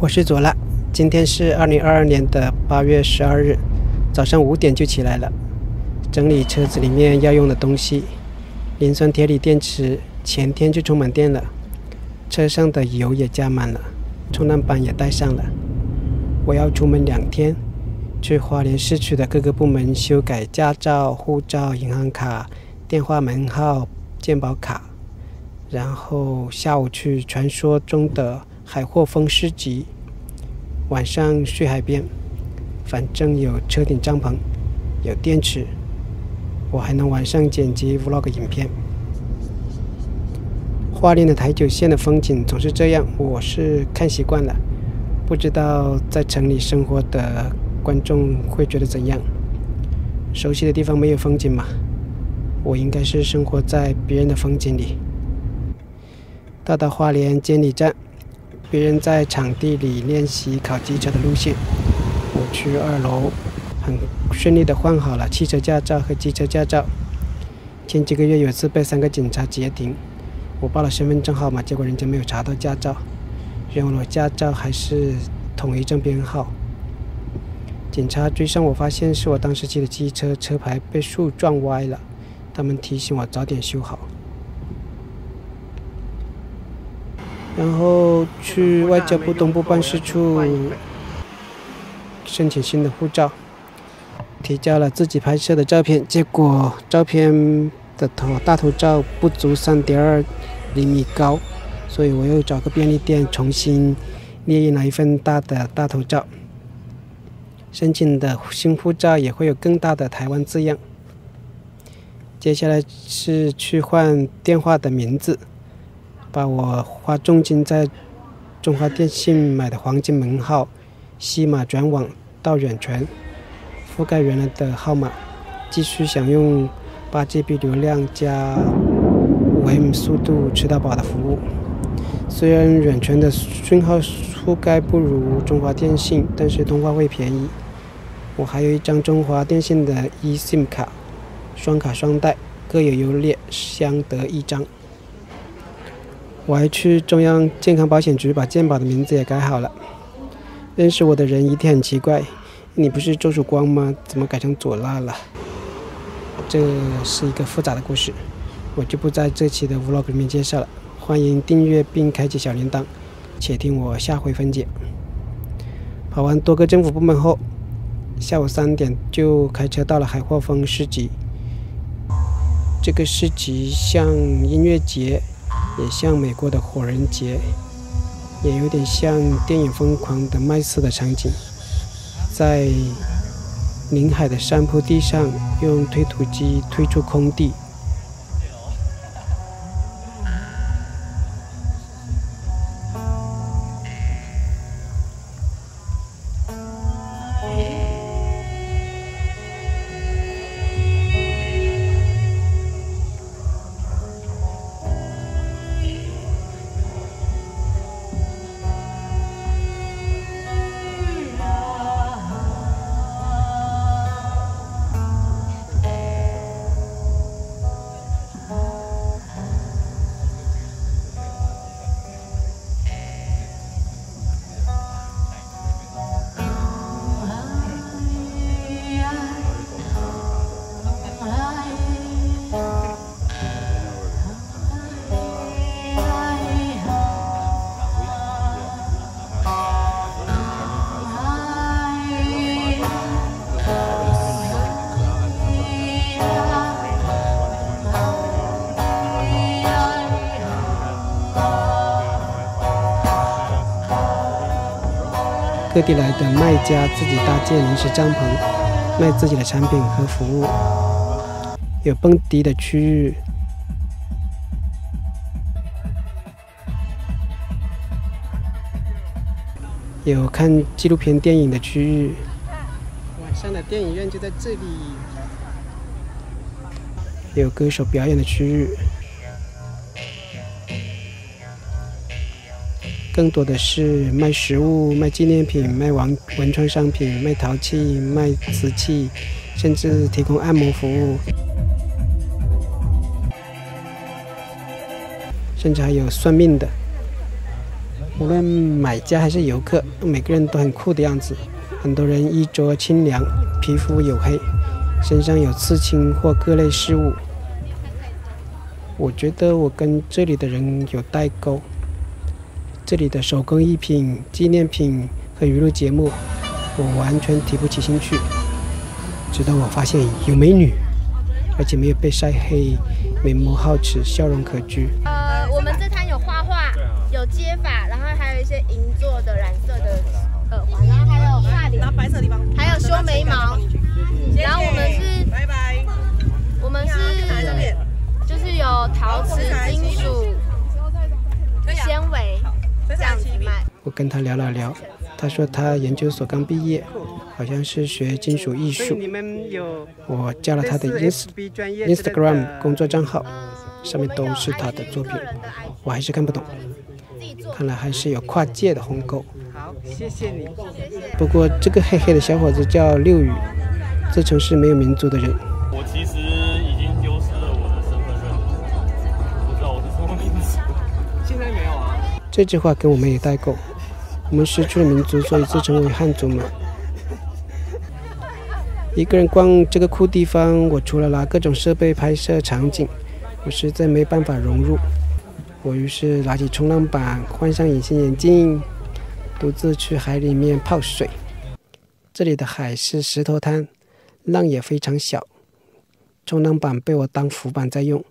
我是左拉，今天是二零二二年的八月十二日，早上五点就起来了，整理车子里面要用的东西。磷酸铁锂电池前天就充满电了，车上的油也加满了，冲浪板也带上了。我要出门两天，去花莲市区的各个部门修改驾照、护照、银行卡、电话门号、健保卡，然后下午去传说中的。海货峰市集，晚上睡海边，反正有车顶帐篷，有电池，我还能晚上剪辑 vlog 影片。花莲的台九线的风景总是这样，我是看习惯了，不知道在城里生活的观众会觉得怎样？熟悉的地方没有风景吗？我应该是生活在别人的风景里。到达花莲监理站。别人在场地里练习考机车的路线，我去二楼，很顺利的换好了汽车驾照和机车驾照。前几个月有次被三个警察截停，我报了身份证号码，结果人家没有查到驾照，原来我驾照还是统一证编号。警察追上我，发现是我当时骑的机车车牌被树撞歪了，他们提醒我早点修好。然后去外交部东部办事处申请新的护照，提交了自己拍摄的照片，结果照片的头大头照不足三点二厘米高，所以我又找个便利店重新列印了一份大的大头照。申请的新护照也会有更大的台湾字样。接下来是去换电话的名字。把我花重金在中华电信买的黄金门号西码转网到远传，覆盖原来的号码，继续享用 8GB 流量加 5M 速度吃到饱的服务。虽然远传的讯号覆盖不如中华电信，但是通话会便宜。我还有一张中华电信的 eSIM 卡，双卡双待，各有优劣，相得益彰。我还去中央健康保险局把健保的名字也改好了。认识我的人一定很奇怪，你不是周曙光吗？怎么改成左拉了？这是一个复杂的故事，我就不在这期的 vlog 里面介绍了。欢迎订阅并开启小铃铛，且听我下回分解。跑完多个政府部门后，下午三点就开车到了海货峰市集。这个市集像音乐节。也像美国的火人节，也有点像电影《疯狂的麦斯》的场景，在临海的山坡地上用推土机推出空地。各地来的卖家自己搭建临时帐篷，卖自己的产品和服务。有蹦迪的区域，有看纪录片电影的区域。晚上的电影院就在这里。有歌手表演的区域。更多的是卖食物、卖纪念品、卖文文创商品、卖陶器、卖瓷器，甚至提供按摩服务，甚至还有算命的。无论买家还是游客，每个人都很酷的样子。很多人衣着清凉，皮肤黝黑，身上有刺青或各类饰物。我觉得我跟这里的人有代沟。这里的手工艺品、纪念品和娱乐节目，我完全提不起兴趣。直到我发现有美女，而且没有被晒黑，美目皓齿，笑容可掬。呃，我们这摊有画画，有接发，然后还有一些银做的染色的耳环，然后还有画脸，白色地方，还有修眉毛。然后我们是，跟他聊了聊，他说他研究所刚毕业，好像是学金属艺术。我加了他的 ins Instagram 工作账号，上面都是他的作品，我还是看不懂。看来还是有跨界的鸿沟。好，谢谢你。不过这个黑黑的小伙子叫六宇，这城市没有民族的人。我其实已经丢失了我的身份证，不知道我是什么名字。现在没有啊。这句话跟我们也代沟。我们失去了民族，所以自称为汉族嘛。一个人逛这个酷地方，我除了拿各种设备拍摄场景，我实在没办法融入。我于是拿起冲浪板，换上隐形眼镜，独自去海里面泡水。这里的海是石头滩，浪也非常小。冲浪板被我当浮板在用，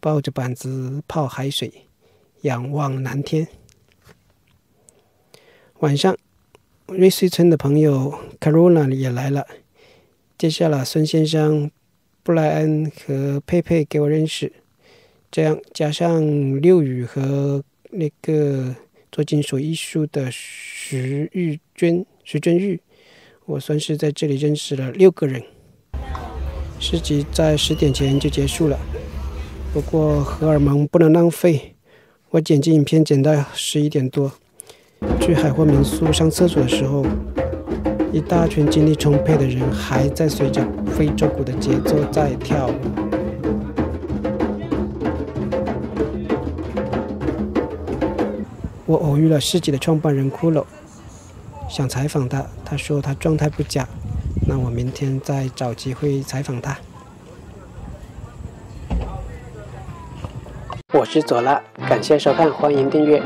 抱着板子泡海水，仰望蓝天。晚上，瑞穗村的朋友 Carolina 也来了，介绍了孙先生、布莱恩和佩佩给我认识。这样加上六宇和那个做金属艺术的徐玉娟、徐娟玉，我算是在这里认识了六个人。市集在十点前就结束了，不过荷尔蒙不能浪费，我剪辑影片剪到十一点多。去海货民宿上厕所的时候，一大群精力充沛的人还在随着非洲鼓的节奏在跳舞。我偶遇了市集的创办人骷髅，想采访他，他说他状态不佳，那我明天再找机会采访他。我是左拉，感谢收看，欢迎订阅。